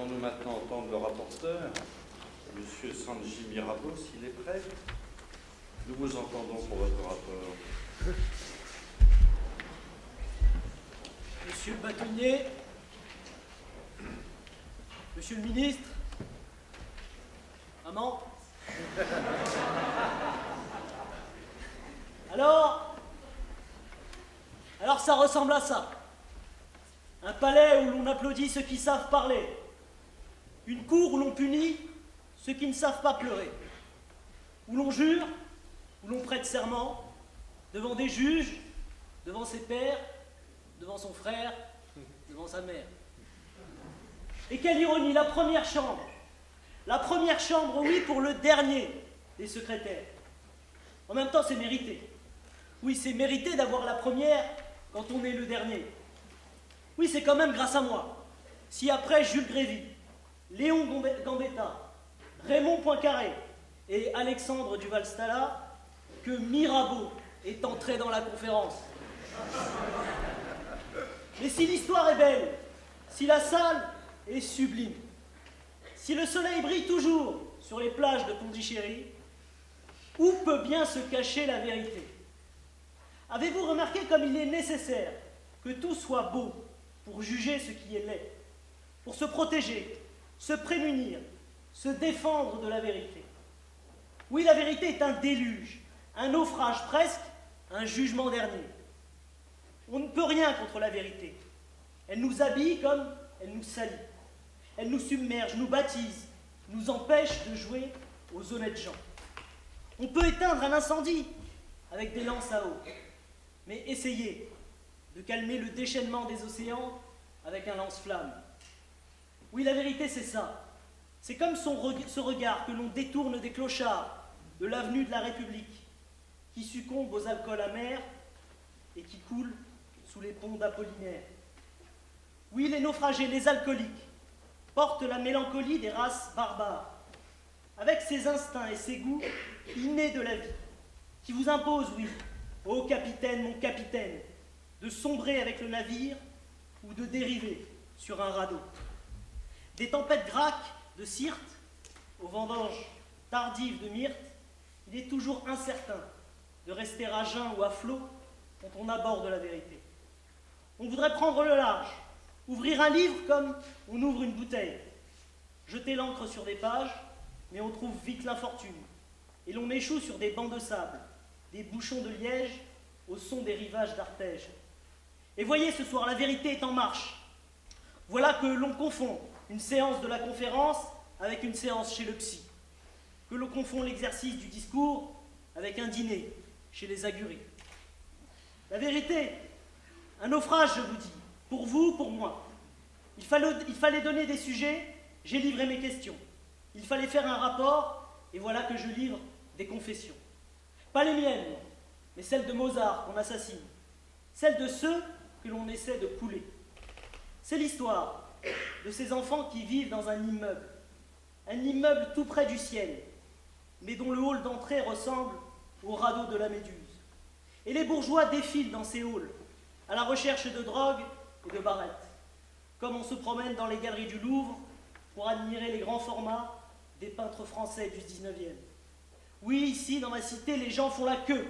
Allons-nous maintenant entendre le rapporteur, Monsieur Sanji Mirabeau, s'il est prêt Nous vous entendons pour votre rapport. Monsieur le bâtonnier, Monsieur le ministre, maman. Alors Alors ça ressemble à ça. Un palais où l'on applaudit ceux qui savent parler. Une cour où l'on punit ceux qui ne savent pas pleurer. Où l'on jure, où l'on prête serment, devant des juges, devant ses pères, devant son frère, devant sa mère. Et quelle ironie, la première chambre. La première chambre, oui, pour le dernier des secrétaires. En même temps, c'est mérité. Oui, c'est mérité d'avoir la première quand on est le dernier. Oui, c'est quand même grâce à moi. Si après Jules Grévy, Léon Gambetta, Raymond Poincaré et Alexandre Duval-Stala, que Mirabeau est entré dans la conférence. Mais si l'histoire est belle, si la salle est sublime, si le soleil brille toujours sur les plages de Pondichéry, où peut bien se cacher la vérité? Avez-vous remarqué comme il est nécessaire que tout soit beau pour juger ce qui est laid, pour se protéger, se prémunir, se défendre de la vérité Oui, la vérité est un déluge, un naufrage presque, un jugement dernier. On ne peut rien contre la vérité. Elle nous habille comme elle nous salit. Elle nous submerge, nous baptise, nous empêche de jouer aux honnêtes gens. On peut éteindre un incendie avec des lances à eau, mais essayez de calmer le déchaînement des océans avec un lance-flamme. Oui, la vérité, c'est ça. C'est comme ce regard que l'on détourne des clochards de l'avenue de la République, qui succombe aux alcools amers et qui coule sous les ponts d'Apollinaire. Oui, les naufragés, les alcooliques, portent la mélancolie des races barbares, avec ses instincts et ses goûts innés de la vie, qui vous imposent, oui, ô capitaine, mon capitaine, de sombrer avec le navire ou de dériver sur un radeau. Des tempêtes graques de Sirte aux vendanges tardives de Myrte, il est toujours incertain de rester à jeun ou à flot quand on aborde la vérité. On voudrait prendre le large, ouvrir un livre comme on ouvre une bouteille, jeter l'encre sur des pages, mais on trouve vite l'infortune, et l'on échoue sur des bancs de sable, des bouchons de liège au son des rivages d'Artège. Et voyez ce soir, la vérité est en marche. Voilà que l'on confond une séance de la conférence avec une séance chez le psy, que l'on confond l'exercice du discours avec un dîner chez les aguris. La vérité, un naufrage, je vous dis, pour vous, pour moi. Il fallait, il fallait donner des sujets, j'ai livré mes questions. Il fallait faire un rapport, et voilà que je livre des confessions. Pas les miennes, mais celles de Mozart qu'on assassine, celles de ceux que l'on essaie de couler. C'est l'histoire de ces enfants qui vivent dans un immeuble, un immeuble tout près du ciel, mais dont le hall d'entrée ressemble au radeau de la Méduse. Et les bourgeois défilent dans ces halls, à la recherche de drogue et de barrettes, comme on se promène dans les galeries du Louvre pour admirer les grands formats des peintres français du 19e. Oui, ici, dans ma cité, les gens font la queue.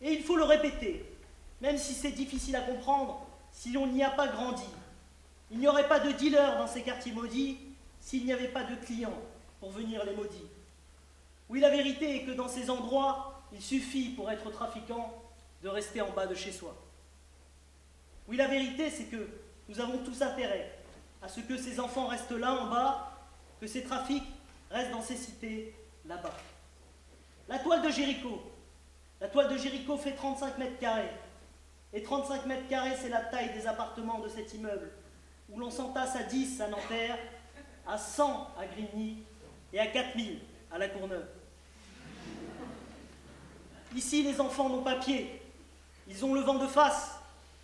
Et il faut le répéter, même si c'est difficile à comprendre, si l'on n'y a pas grandi. Il n'y aurait pas de dealers dans ces quartiers maudits s'il n'y avait pas de clients pour venir les maudits. Oui, la vérité est que dans ces endroits, il suffit pour être trafiquant de rester en bas de chez soi. Oui, la vérité, c'est que nous avons tous intérêt à ce que ces enfants restent là en bas, que ces trafics restent dans ces cités là-bas. La toile de Jéricho. La toile de Jéricho fait 35 mètres carrés. Et 35 mètres carrés, c'est la taille des appartements de cet immeuble, où l'on s'entasse à 10 à Nanterre, à 100 à Grigny et à 4000 à La Courneuve. Ici, les enfants n'ont pas pied. Ils ont le vent de face.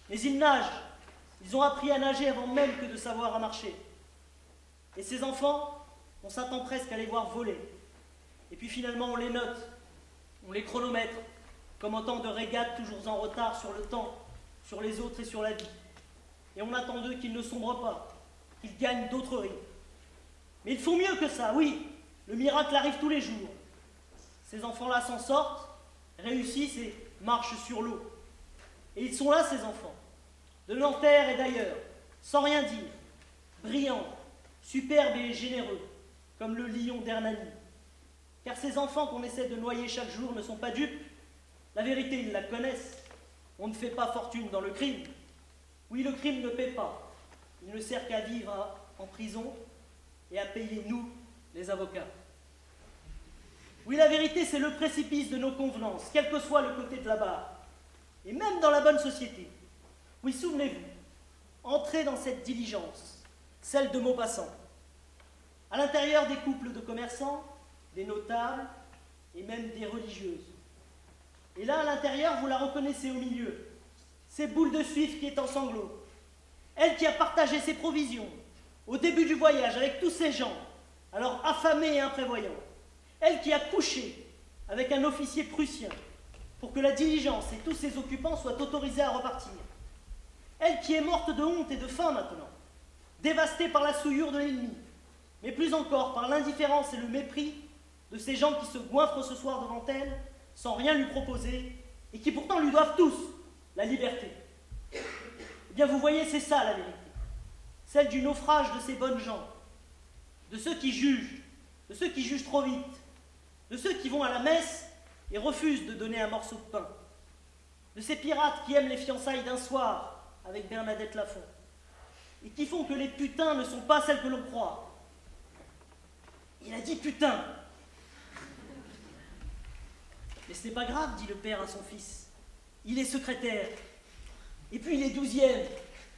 Mais ils nagent. Ils ont appris à nager avant même que de savoir à marcher. Et ces enfants, on s'attend presque à les voir voler. Et puis finalement, on les note, on les chronomètre, comme temps de régate toujours en retard sur le temps, sur les autres et sur la vie. Et on attend d'eux qu'ils ne sombrent pas, qu'ils gagnent d'autres rives, Mais ils font mieux que ça, oui. Le miracle arrive tous les jours. Ces enfants-là s'en sortent, réussissent et marchent sur l'eau. Et ils sont là, ces enfants, de Nanterre et d'ailleurs, sans rien dire, brillants, superbes et généreux, comme le lion d'Hernani. Car ces enfants qu'on essaie de noyer chaque jour ne sont pas dupes. La vérité, ils la connaissent. On ne fait pas fortune dans le crime. Oui, le crime ne paie pas. Il ne sert qu'à vivre en prison et à payer nous, les avocats. Oui, la vérité, c'est le précipice de nos convenances, quel que soit le côté de la barre, et même dans la bonne société. Oui, souvenez-vous, entrez dans cette diligence, celle de Maupassant. À l'intérieur des couples de commerçants, des notables et même des religieuses. Et là, à l'intérieur, vous la reconnaissez au milieu, ces boules de suif qui est en sanglots. Elle qui a partagé ses provisions au début du voyage avec tous ces gens, alors affamés et imprévoyants. Elle qui a couché avec un officier prussien pour que la diligence et tous ses occupants soient autorisés à repartir. Elle qui est morte de honte et de faim maintenant, dévastée par la souillure de l'ennemi, mais plus encore par l'indifférence et le mépris de ces gens qui se goinfrent ce soir devant elle sans rien lui proposer et qui pourtant lui doivent tous la liberté. Eh bien, vous voyez, c'est ça la vérité. Celle du naufrage de ces bonnes gens, de ceux qui jugent, de ceux qui jugent trop vite, de ceux qui vont à la messe et refusent de donner un morceau de pain, de ces pirates qui aiment les fiançailles d'un soir avec Bernadette Lafont, et qui font que les putains ne sont pas celles que l'on croit. Il a dit putain. Mais ce n'est pas grave, dit le père à son fils. Il est secrétaire. Et puis il est douzième.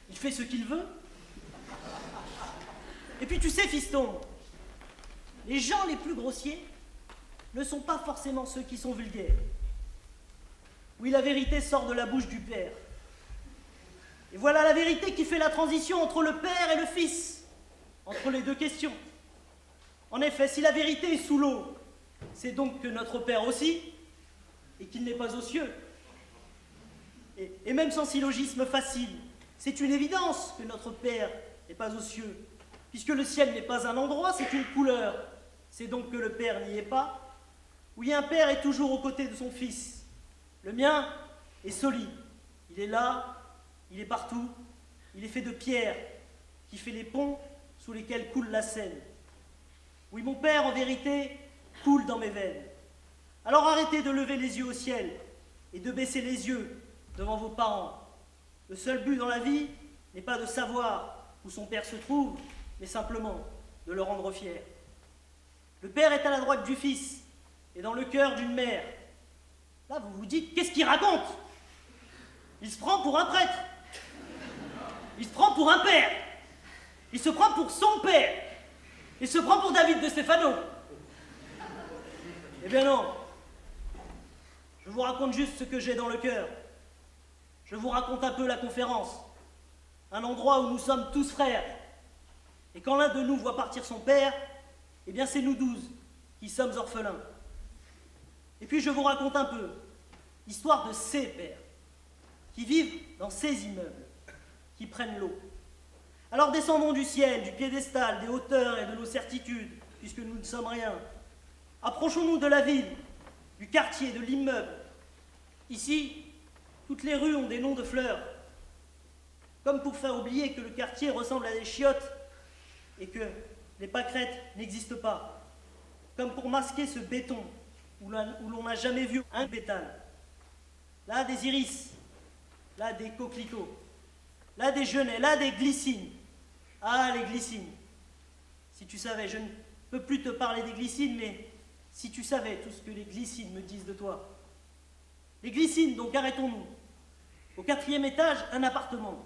Il fait ce qu'il veut. Et puis tu sais, fiston, les gens les plus grossiers ne sont pas forcément ceux qui sont vulgaires. Oui, la vérité sort de la bouche du Père. Et voilà la vérité qui fait la transition entre le Père et le Fils, entre les deux questions. En effet, si la vérité est sous l'eau, c'est donc que notre Père aussi, et qu'il n'est pas aux cieux. Et, même sans syllogisme facile, c'est une évidence que notre Père n'est pas aux cieux, puisque le ciel n'est pas un endroit, c'est une couleur. C'est donc que le Père n'y est pas. Oui, un Père est toujours aux côtés de son Fils. Le mien est solide. Il est là, il est partout. Il est fait de pierre, qui fait les ponts sous lesquels coule la Seine. Oui, mon Père, en vérité, coule dans mes veines. Alors arrêtez de lever les yeux au ciel et de baisser les yeux devant vos parents. Le seul but dans la vie n'est pas de savoir où son Père se trouve, mais simplement de le rendre fier. Le Père est à la droite du Fils et dans le cœur d'une mère. Là, vous vous dites, qu'est-ce qu'il raconte? Il se prend pour un prêtre. Il se prend pour un père. Il se prend pour son père. Il se prend pour David de Stefano. Eh bien non. Je vous raconte juste ce que j'ai dans le cœur. Je vous raconte un peu la conférence. Un endroit où nous sommes tous frères. Et quand l'un de nous voit partir son père, eh bien c'est nous douze qui sommes orphelins. Et puis je vous raconte un peu l'histoire de ces pères qui vivent dans ces immeubles, qui prennent l'eau. Alors descendons du ciel, du piédestal, des hauteurs et de nos certitudes, puisque nous ne sommes rien. Approchons-nous de la ville, du quartier, de l'immeuble. Ici, toutes les rues ont des noms de fleurs, comme pour faire oublier que le quartier ressemble à des chiottes et que les pâquerettes n'existent pas, comme pour masquer ce béton où l'on n'a jamais vu un bétal. Là, des iris, là, des coquelicots, là, des genêts, là, des glycines. Ah, les glycines. Si tu savais, je ne peux plus te parler des glycines, mais si tu savais tout ce que les glycines me disent de toi. Les glycines, donc arrêtons-nous. Au quatrième étage, un appartement,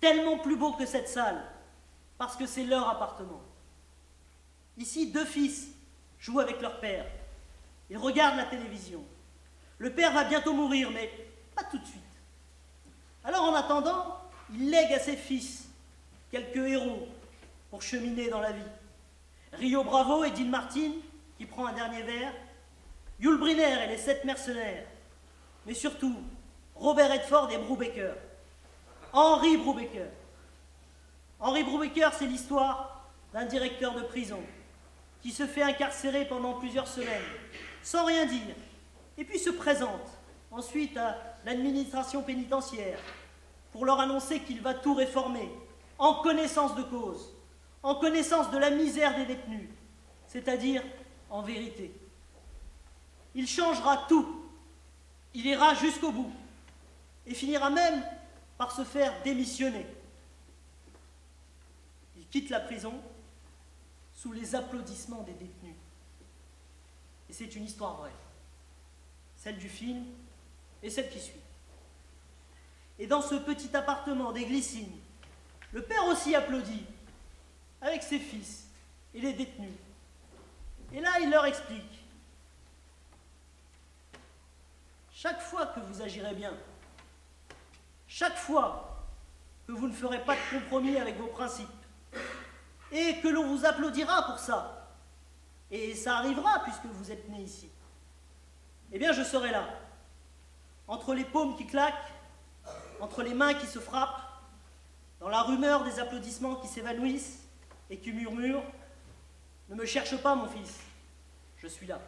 tellement plus beau que cette salle, parce que c'est leur appartement. Ici, deux fils jouent avec leur père. Ils regardent la télévision. Le père va bientôt mourir, mais pas tout de suite. Alors en attendant, il lègue à ses fils quelques héros pour cheminer dans la vie. Rio Bravo et Dean Martin, qui prend un dernier verre, Yul Brynner et les sept mercenaires, mais surtout Robert Redford et Brubaker. Henry Brubaker. Henry Brubaker, c'est l'histoire d'un directeur de prison qui se fait incarcérer pendant plusieurs semaines, sans rien dire, et puis se présente ensuite à l'administration pénitentiaire pour leur annoncer qu'il va tout réformer, en connaissance de cause, en connaissance de la misère des détenus, c'est-à-dire en vérité. Il changera tout, il ira jusqu'au bout, et finira même par se faire démissionner. Il quitte la prison sous les applaudissements des détenus. Et c'est une histoire vraie, celle du film et celle qui suit. Et dans ce petit appartement des Glycines, le père aussi applaudit, avec ses fils et les détenus. Et là, il leur explique. Chaque fois que vous agirez bien, chaque fois que vous ne ferez pas de compromis avec vos principes, et que l'on vous applaudira pour ça, et ça arrivera puisque vous êtes né ici, eh bien je serai là, entre les paumes qui claquent, entre les mains qui se frappent, dans la rumeur des applaudissements qui s'évanouissent et qui murmurent, ne me cherche pas mon fils, je suis là.